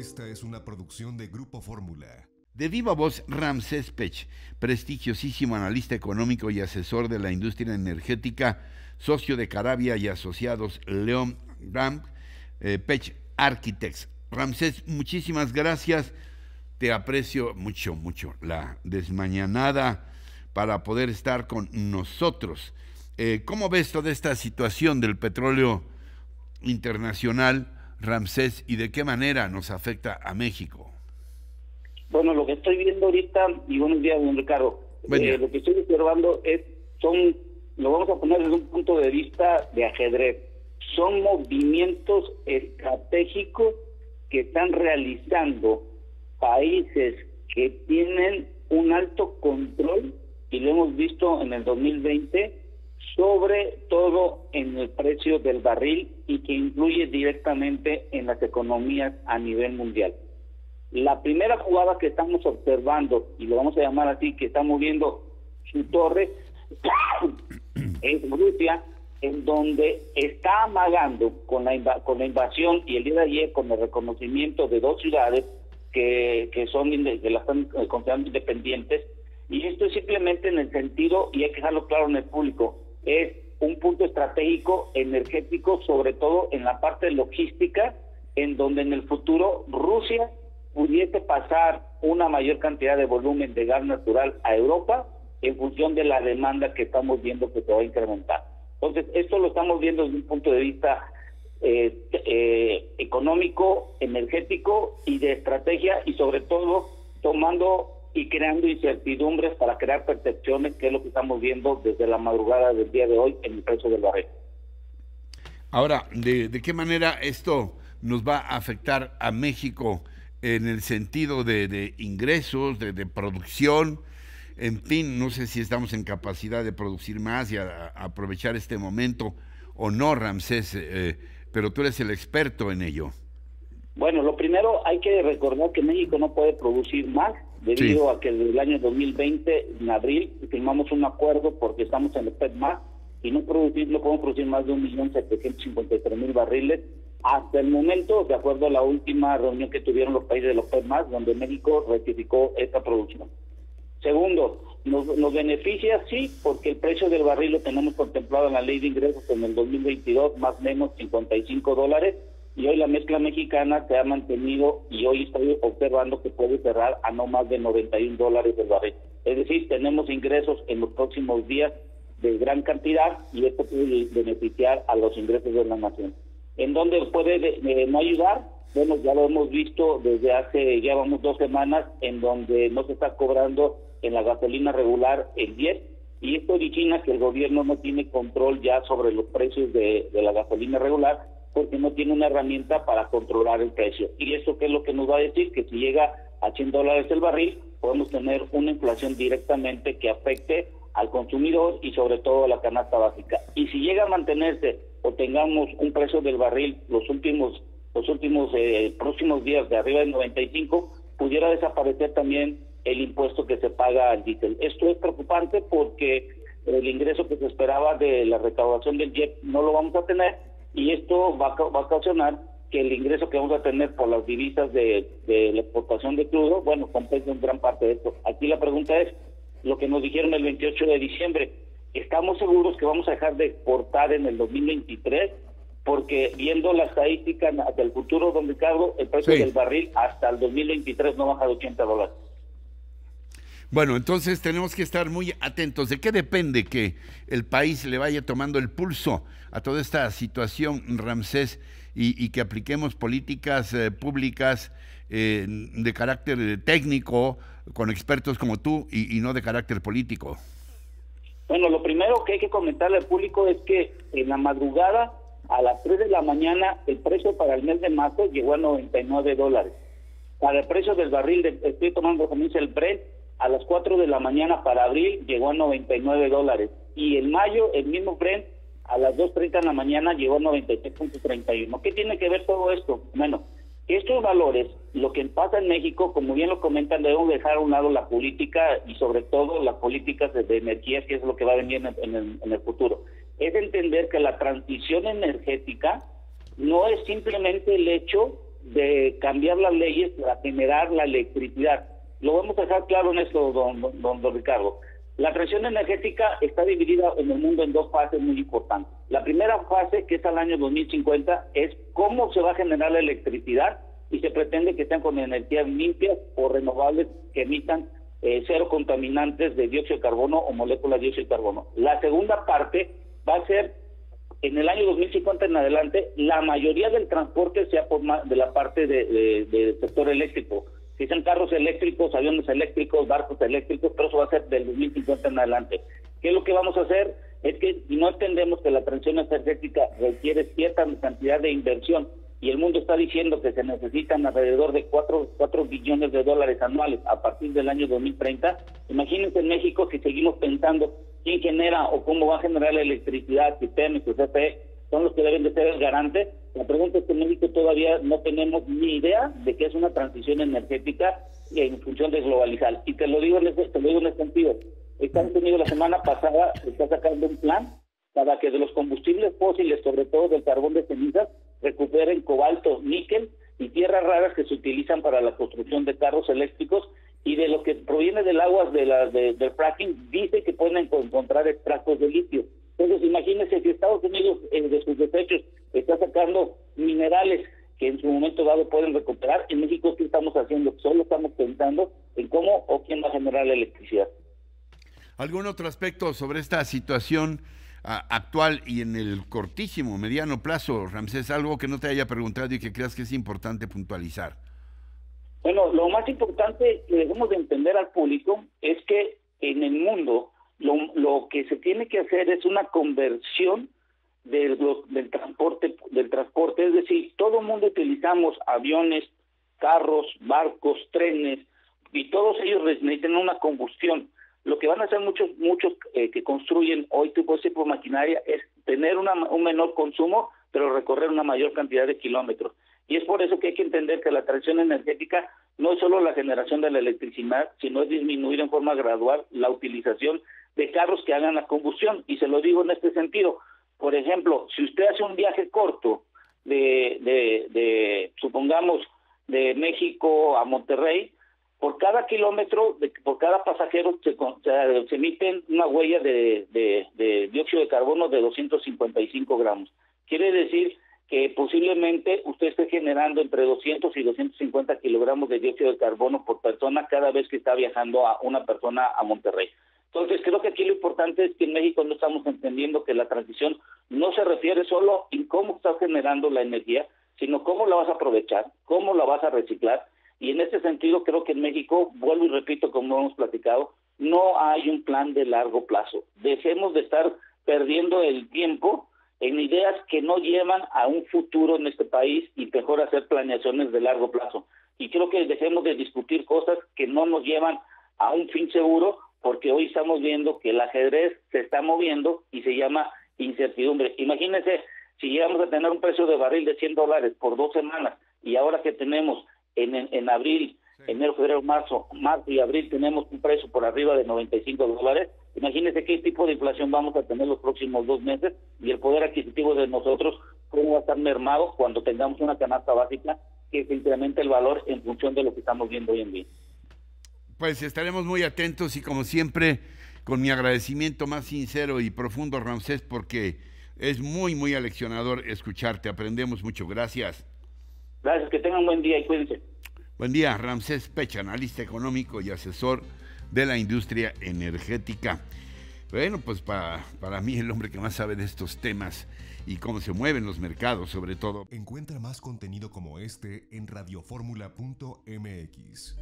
Esta es una producción de Grupo Fórmula. De viva voz, Ramsés Pech, prestigiosísimo analista económico y asesor de la industria energética, socio de Carabia y Asociados León Ram, eh, Pech Architects. Ramsés, muchísimas gracias. Te aprecio mucho, mucho la desmañanada para poder estar con nosotros. Eh, ¿Cómo ves toda esta situación del petróleo internacional, Ramsés, y de qué manera nos afecta a México? Bueno, lo que estoy viendo ahorita, y buenos días, don Ricardo, eh, lo que estoy observando es, son, lo vamos a poner desde un punto de vista de ajedrez, son movimientos estratégicos que están realizando países que tienen un alto control, y lo hemos visto en el 2020, sobre todo en el precio del barril y que influye directamente en las economías a nivel mundial. La primera jugada que estamos observando, y lo vamos a llamar así, que está moviendo su torre, es Rusia, en donde está amagando con la, con la invasión y el día de ayer con el reconocimiento de dos ciudades que, que son de, las están considerando independientes, y esto es simplemente en el sentido, y hay que dejarlo claro en el público, es un punto estratégico energético, sobre todo en la parte logística, en donde en el futuro Rusia pudiese pasar una mayor cantidad de volumen de gas natural a Europa en función de la demanda que estamos viendo que se va a incrementar. Entonces, esto lo estamos viendo desde un punto de vista eh, eh, económico, energético y de estrategia y sobre todo tomando y creando incertidumbres para crear percepciones, que es lo que estamos viendo desde la madrugada del día de hoy en el precio del barril. Ahora, ¿de, de qué manera esto nos va a afectar a México en el sentido de, ingresos, de, producción? En fin, no sé si estamos en capacidad de producir más y aprovechar este momento o no, Ramsés, eh, pero tú eres el experto en ello. Bueno, lo primero hay que recordar que México no puede producir más debido a que desde el año 2020, en abril, firmamos un acuerdo porque estamos en el PETMA y no, producir, no podemos producir más de 1.753.000 barriles. Hasta el momento, de acuerdo a la última reunión que tuvieron los países de los PETMA, donde México rectificó esta producción. Segundo, nos, nos, beneficia, sí, porque el precio del barril lo tenemos contemplado en la ley de ingresos en el 2022, más o menos 55 dólares, y hoy la mezcla mexicana se ha mantenido y hoy estoy observando que puede cerrar a no más de 91 dólares el barril. Es decir, tenemos ingresos en los próximos días de gran cantidad y esto puede beneficiar a los ingresos de la nación. ¿En dónde puede eh, no ayudar? Bueno, ya lo hemos visto desde hace, ya vamos dos semanas, en donde no se está cobrando en la gasolina regular el 10 y esto origina que el gobierno no tiene control ya sobre los precios de, de la gasolina regular porque no tiene una herramienta para controlar el precio. ¿Y eso qué es lo que nos va a decir? Que si llega a 100 dólares el barril, podemos tener una inflación directamente que afecte al consumidor y sobre todo a la canasta básica. Y si llega a mantenerse o tengamos un precio del barril los últimos los últimos eh, próximos días de arriba de 95, pudiera desaparecer también el impuesto que se paga al diésel. Esto es preocupante porque el ingreso que se esperaba de la recaudación del JET no lo vamos a tener y esto va a, va a ocasionar que el ingreso que vamos a tener por las divisas de, la exportación de crudo, bueno, compensa en gran parte de esto. Aquí la pregunta es, lo que nos dijeron el 28 de diciembre, ¿estamos seguros que vamos a dejar de exportar en el 2023? Porque viendo la estadística hacia el futuro, don Ricardo, el precio del barril hasta el 2023 no baja de 80 dólares. Bueno, entonces tenemos que estar muy atentos. ¿De qué depende que el país le vaya tomando el pulso a toda esta situación, Ramsés, y, que apliquemos políticas eh, públicas eh, de carácter técnico, con expertos como tú, y, no de carácter político? Bueno, lo primero que hay que comentarle al público es que en la madrugada, a las 3 de la mañana, el precio para el mes de marzo llegó a 99 dólares. Para el precio del barril, estoy tomando dice el Brent, a las 4 de la mañana para abril llegó a 99 dólares. Y en mayo, el mismo Brent, a las 2.30 de la mañana llegó a 93.31. ¿Qué tiene que ver todo esto? Bueno, estos valores, lo que pasa en México, como bien lo comentan, debemos dejar a un lado la política y sobre todo las políticas de, energía, que es lo que va a venir en el, en el futuro. Es entender que la transición energética no es simplemente el hecho de cambiar las leyes para generar la electricidad. Lo vamos a dejar claro en esto, don, don, don Ricardo. La transición energética está dividida en el mundo en dos fases muy importantes. La primera fase, que es al año 2050, es cómo se va a generar la electricidad y se pretende que sean con energías limpias o renovables que emitan eh, cero contaminantes de dióxido de carbono o moléculas de dióxido de carbono. La segunda parte va a ser en el año 2050 en adelante, la mayoría del transporte sea por de la parte del sector eléctrico. Son carros eléctricos, aviones eléctricos, barcos eléctricos, pero eso va a ser del 2050 en adelante. ¿Qué es lo que vamos a hacer? Es que si no entendemos que la transición energética requiere cierta cantidad de inversión y el mundo está diciendo que se necesitan alrededor de 4, 4 billones de dólares anuales a partir del año 2030, imagínense en México si seguimos pensando quién genera o cómo va a generar la electricidad, si Pemex o CFE, son los que deben de ser el garante. La pregunta es que en México todavía no tenemos ni idea de qué es una transición energética en función de globalizar. Y te lo digo en ese, te lo digo en ese sentido. Estados Unidos la semana pasada está sacando un plan para que de los combustibles fósiles, sobre todo del carbón de cenizas, recuperen cobalto, níquel y tierras raras que se utilizan para la construcción de carros eléctricos y de lo que proviene del agua de la, de, del fracking dice que pueden encontrar extractos de litio. Entonces imagínense si Estados Unidos eh, de sus desechos está sacando minerales que en su momento dado pueden recuperar, en México ¿qué estamos haciendo? Solo estamos pensando en cómo o quién va a generar la electricidad. ¿Algún otro aspecto sobre esta situación actual y en el cortísimo, mediano plazo, Ramsés, algo que no te haya preguntado y que creas que es importante puntualizar? Bueno, lo más importante que debemos de entender al público es que en el mundo lo, lo que se tiene que hacer es una conversión del, transporte del transporte, es decir, todo el mundo utilizamos aviones, carros, barcos, trenes y todos ellos necesitan una combustión lo que van a hacer muchos muchos eh, que construyen hoy tipo de tipo maquinaria es tener una, un menor consumo, pero recorrer una mayor cantidad de kilómetros. Y es por eso que hay que entender que la transición energética no es solo la generación de la electricidad, sino es disminuir en forma gradual la utilización de carros que hagan la combustión. Y se lo digo en este sentido. Por ejemplo, si usted hace un viaje corto de, de, de supongamos, de México a Monterrey, por cada kilómetro, de, por cada pasajero se, se, emiten una huella de, de, dióxido de carbono de 255 gramos. Quiere decir que posiblemente usted esté generando entre 200 y 250 kilogramos de dióxido de carbono por persona cada vez que está viajando a una persona a Monterrey. Entonces, creo que aquí lo importante es que en México no estamos entendiendo que la transición no se refiere solo en cómo estás generando la energía, sino cómo la vas a aprovechar, cómo la vas a reciclar y en ese sentido creo que en México, vuelvo y repito como hemos platicado, no hay un plan de largo plazo. Dejemos de estar perdiendo el tiempo en ideas que no llevan a un futuro en este país y mejor hacer planeaciones de largo plazo. Y creo que dejemos de discutir cosas que no nos llevan a un fin seguro, porque hoy estamos viendo que el ajedrez se está moviendo y se llama incertidumbre. Imagínense si llegamos a tener un precio de barril de 100 dólares por dos semanas y ahora que tenemos en, en, abril, enero, febrero, marzo, marzo y abril tenemos un precio por arriba de 95 dólares. Imagínense qué tipo de inflación vamos a tener los próximos dos meses y el poder adquisitivo de nosotros cómo va a estar mermado cuando tengamos una canasta básica que se incremente el valor en función de lo que estamos viendo hoy en día. Pues estaremos muy atentos y como siempre con mi agradecimiento más sincero y profundo, Ramsés, porque es muy, muy aleccionador escucharte. Aprendemos mucho. Gracias. Gracias, que tengan un buen día y cuídense. Buen día, Ramsés Pecha, analista económico y asesor de la industria energética. Bueno, pues para, para mí el hombre que más sabe de estos temas y cómo se mueven los mercados, sobre todo. Encuentra más contenido como este en radioformula.mx.